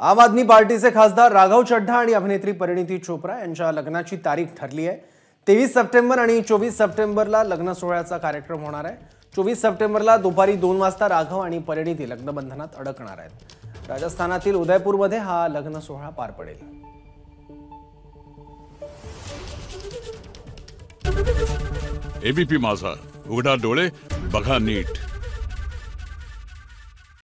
आम आदमी पार्टीचे खासदार राघव चड्ढा आणि अभिनेत्री परिणिती चोप्रा यांच्या लग्नाची तारीख ठरली आहे. तेवीस सप्टेंबर आणि चोवीस सप्टेंबरला लग्न सोहळ्याचा कार्यक्रम होणार आहे. चोवीस सप्टेंबरला दुपारी दोन वाजता राघव आणि परिणिती लग्नबंधनात अडकणार आहेत. राजस्थानातील उदयपूरमध्ये हा लग्न सोहळा पार पडेल. एबीपी माझा. उघडा डोळे बघा नीट.